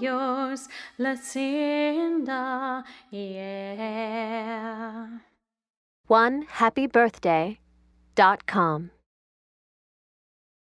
yours, Lucinda, yeah. One happy birthday dot com.